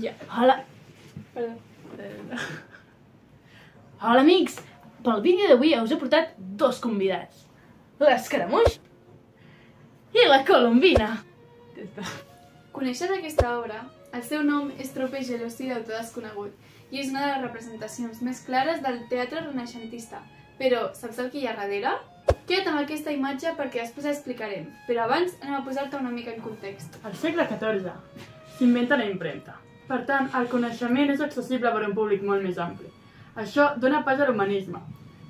Ja. Hola, Perdó. hola amics! Pel vídeo d'avui us he portat dos convidats. L'escaramuix i la colombina. Coneixes aquesta obra? El seu nom és Trope Gelosi d'autor desconegut i és una de les representacions més clares del teatre renaixentista. Però, saps el que hi ha darrere? Queda't amb aquesta imatge perquè després explicarem, però abans anem a posar-te una mica en context. Al segle XIV s'inventa la impremta. Per tant, el coneixement és accessible per a un públic molt més ampli. Això dona pas a l'humanisme,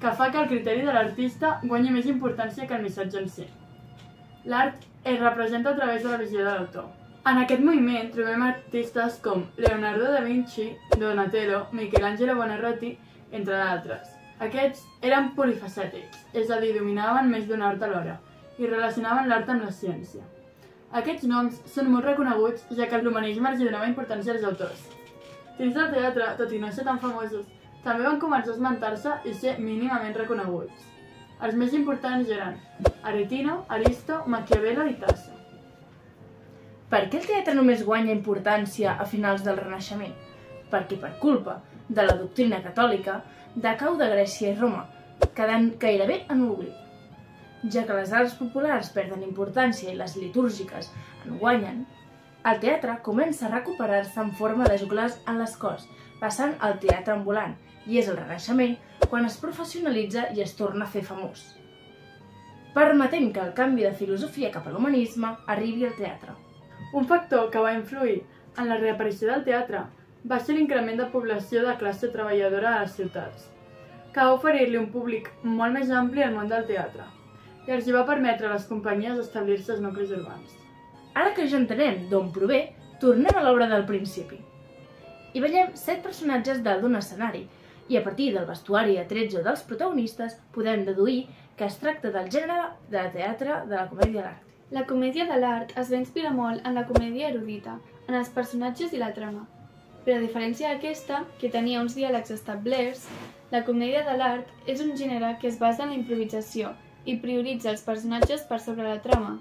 que fa que el criteri de l'artista guanyi més importància que el missatge en si. L'art es representa a través de la visió de l'autor. En aquest moviment trobem artistes com Leonardo da Vinci, Donatello, Michelangelo Buonarroti, entre d'altres. Aquests eren polifacètics, és a dir, dominaven més d'un art alhora i relacionaven l'art amb la ciència. Aquests noms són molt reconeguts, ja que l'humanisme els donava importància als autors. Dins del teatre, tot i no ser tan famosos, també van començar a esmentar-se i ser mínimament reconeguts. Els més importants eren Aretino, Aristo, Maquiavelo i Tasso. Per què el teatre només guanya importància a finals del Renaixement? Perquè per culpa de la doctrina catòlica decau de Grècia i Roma, quedant gairebé en l'oblit. Ja que les arts populars perden importància i les litúrgiques en guanyen, el teatre comença a recuperar-se en forma de joglars en les corts, passant al teatre ambulant, i és el Renaixement quan es professionalitza i es torna a fer famós, permetent que el canvi de filosofia cap a l'humanisme arribi al teatre. Un factor que va influir en la reaparició del teatre va ser l'increment de població de classe treballadora a les ciutats, que va oferir-li un públic molt més ampli al món del teatre i els hi va permetre a les companyies establir-se als nuclis urbans. Ara que ja entenem d'on prové, tornem a l'obra del principi. I veiem set personatges dalt d'un escenari, i a partir del vestuari i atretzo dels protagonistes podem deduir que es tracta del gènere de teatre de la comèdia de l'art. La comèdia de l'art es va inspirar molt en la comèdia erudita, en els personatges i la trama. Però a diferència d'aquesta, que tenia uns diàlegs establerts, la comèdia de l'art és un gènere que es basa en la improvisació i prioritza els personatges per sobre la trama.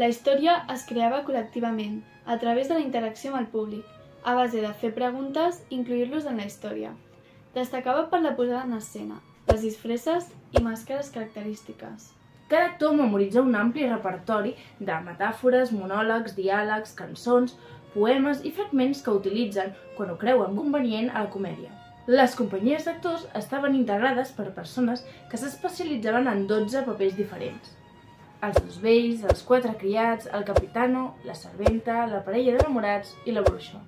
La història es creava col·lectivament, a través de la interacció amb el públic, a base de fer preguntes i incluir-los en la història. Destacava per la posada en escena, les disfresses i màscares característiques. Cada actor memoritza un ampli repertori de metàfores, monòlegs, diàlegs, cançons, poemes i fragments que utilitzen quan ho creuen convenient a la comèdia. Les companyies d'actors estaven integrades per persones que s'especialitzaven en 12 papers diferents. Els dos vells, els quatre criats, el capitano, la serventa, la parella d'enamorats i la bruixa.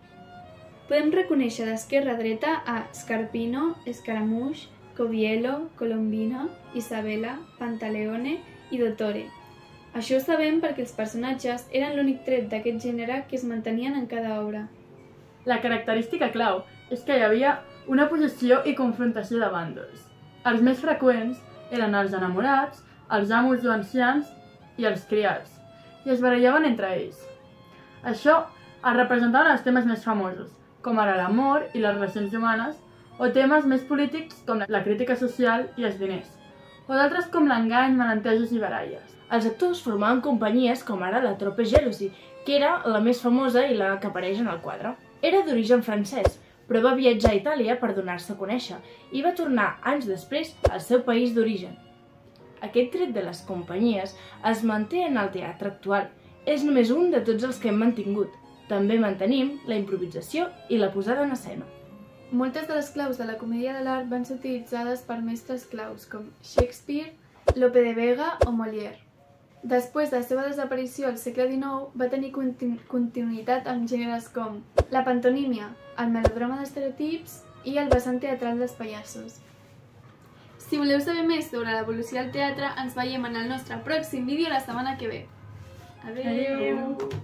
Podem reconèixer d'esquerra a dreta a Scarpino, Escaramuix, Coviello, Colombina, Isabela, Pantaleone i Dottore. Això ho sabem perquè els personatges eren l'únic tret d'aquest gènere que es mantenien en cada obra. La característica clau és que hi havia una posició i confrontació de bàndols. Els més freqüents eren els enamorats, els amos o ancians i els criats, i es barallaven entre ells. Això es representaven els temes més famosos, com ara l'amor i les relacions humanes, o temes més polítics com la crítica social i els diners, o d'altres com l'engany, malentejos i baralles. Els actors formaven companyies com ara la Trope Gelosi, que era la més famosa i la que apareix en el quadre. Era d'origen francès, però va viatjar a Itàlia per donar-se a conèixer i va tornar anys després al seu país d'origen. Aquest tret de les companyies es manté en el teatre actual. És només un de tots els que hem mantingut. També mantenim la improvisació i la posada en escena. Moltes de les claus de la comèdia de l'art van ser utilitzades per mestres claus com Shakespeare, Lope de Vega o Molière. Després de la seva desaparició al segle XIX, va tenir continu continuïtat amb gèneres com la pantonímia, el melodrama d'estereotips i el vessant teatral dels pallassos. Si voleu saber més sobre l'evolució del teatre, ens veiem en el nostre pròxim vídeo la setmana que ve. Adéu! Adéu.